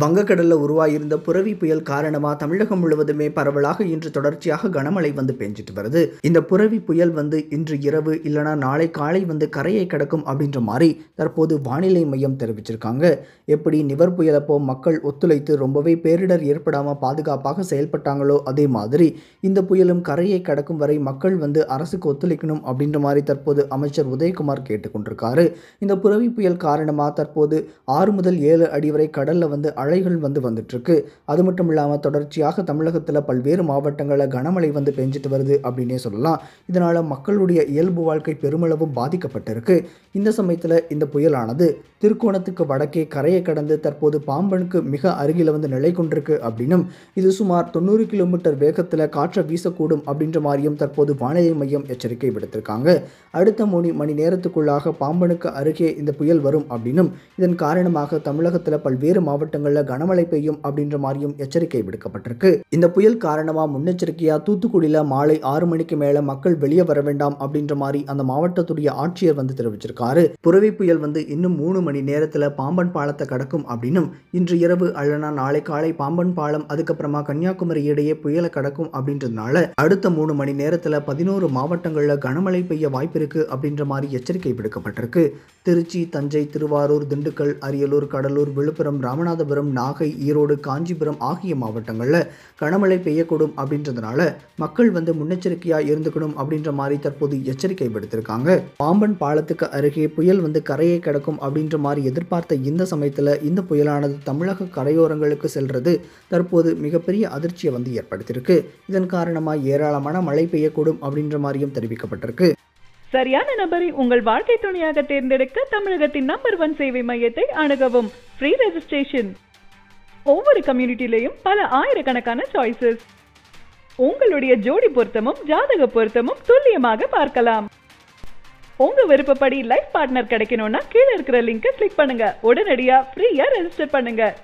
வங்கக்கடலில் உருவாகியிருந்த புரவி புயல் காரணமாக தமிழகம் முழுவதுமே பரவலாக இன்று தொடர்ச்சியாக கனமழை வந்து பெஞ்சிட்டு வருது. இந்த புரவி புயல் வந்து இன்று இரவு இல்லைனா நாளை காலை வந்து கரையை கடக்கும் அப்படின்ற மாதிரி தற்போது வானிலை மையம் தெரிவிச்சிருக்காங்க. எப்படி நிவர் புயலப்போ மக்கள் ஒத்துழைத்து ரொம்பவே பேரிடர் ஏற்படாமல் பாதுகாப்பாக செயல்பட்டாங்களோ அதே மாதிரி இந்த புயலும் கரையை கடக்கும் வரை மக்கள் வந்து அரசுக்கு ஒத்துழைக்கணும் அப்படின்ற மாதிரி தற்போது அமைச்சர் உதயகுமார் கேட்டுக்கொண்டிருக்காரு. இந்த புரவி புயல் காரணமாக தற்போது ஆறு முதல் ஏழு அடி வரை கடலில் வந்து மழைகள் வந்து வந்துட்டுருக்கு. அது மட்டும் இல்லாமல் தொடர்ச்சியாக தமிழகத்தில் பல்வேறு மாவட்டங்களில் கனமழை வந்து பெஞ்சிட்டு வருது அப்படின்னே சொல்லலாம். இதனால் மக்களுடைய இயல்பு வாழ்க்கை பெருமளவு பாதிக்கப்பட்டிருக்கு. இந்த சமயத்தில் இந்த புயலானது திருக்கோணத்துக்கு வடக்கே கரையை கடந்து தற்போது பாம்பனுக்கு மிக அருகில் வந்து நிலை கொண்டிருக்கு அப்படின்னும் இது சுமார் தொண்ணூறு கிலோமீட்டர் வேகத்தில் காற்றை வீசக்கூடும் அப்படின்ற மாதிரியும் தற்போது வானிலை மையம் எச்சரிக்கை விடுத்திருக்காங்க. அடுத்த மூணு மணி நேரத்துக்குள்ளாக பாம்பனுக்கு அருகே இந்த புயல் வரும் அப்படின்னும் இதன் காரணமாக தமிழகத்தில் பல்வேறு மாவட்டங்களில் கனமழை பெய்யும் அப்படின்ற மாதிரியும் எச்சரிக்கை விடுக்கப்பட்டிருக்கு. இந்த புயல் காரணமாக முன்னெச்சரிக்கையாக தூத்துக்குடியில் மாலை ஆறு மணிக்கு மேலே மக்கள் வெளியே வர வேண்டாம் அப்படின்ற மாதிரி அந்த மாவட்டத்துடைய ஆட்சியர் வந்து தெரிவிச்சிருக்காரு. புரவி புயல் வந்து இன்னும் மூணு மணி நேரத்தில் பாம்பன் பாலத்தை கடக்கும் அப்படின்னும் இன்று இரவு அல்லனா நாளை காலை பாம்பன் பாலம் அதுக்கப்புறமா கன்னியாகுமரி இடையே புயலை கடக்கும் அப்படின்றதுனால அடுத்த மூணு மணி நேரத்தில் பதினோரு மாவட்டங்களில் கனமழை பெய்ய வாய்ப்பு இருக்கு அப்படின்ற மாதிரி எச்சரிக்கை விடுக்கப்பட்டிருக்கு. திருச்சி தஞ்சை திருவாரூர் திண்டுக்கல் அரியலூர் கடலூர் விழுப்புரம் ராமநாதபுரம் ராமநாதபுரம் நாகை ஈரோடு காஞ்சிபுரம் ஆகிய மாவட்டங்களில் கனமழை பெய்யக்கூடும் அப்படின்றதுனால மக்கள் வந்து முன்னெச்சரிக்கையாக இருந்துக்கணும் அப்படின்ற மாதிரி தற்போது எச்சரிக்கை விடுத்திருக்காங்க. பாம்பன் பாலத்துக்கு அருகே புயல் வந்து கரையை கிடக்கும் அப்படின்ற மாதிரி எதிர்பார்த்த இந்த சமயத்தில் இந்த புயலானது தமிழக கரையோரங்களுக்கு செல்றது தற்போது மிகப்பெரிய அதிர்ச்சியை வந்து ஏற்படுத்தியிருக்கு. இதன் காரணமாக ஏராளமான மழை பெய்யக்கூடும் அப்படின்ற மாதிரியும் தெரிவிக்கப்பட்டிருக்கு. சரியான நபரை உங்கள் வாழ்க்கை துணையாக தேர்ந்தெடுக்க தமிழகத்தின் நம்பர் ஒன் சேவை மையத்தை அணுகவும். ஃப்ரீ ரெஜிஸ்ட்ரேஷன் ஒவ்வொரு கம்யூனிட்டிலையும் பல ஆயிரக்கணக்கான சாய்ஸஸ் உங்களுடைய ஜோடி பொருத்தமும் ஜாதக பொருத்தமும் துல்லியமாக பார்க்கலாம். உங்க விருப்பப்படி லைஃப் பார்ட்னர் கிடைக்கணும்னா கீழே இருக்கிற லிங்கை கிளிக் பண்ணுங்க. உடனடியா ஃப்ரீயா ரெஜிஸ்டர் பண்ணுங்க.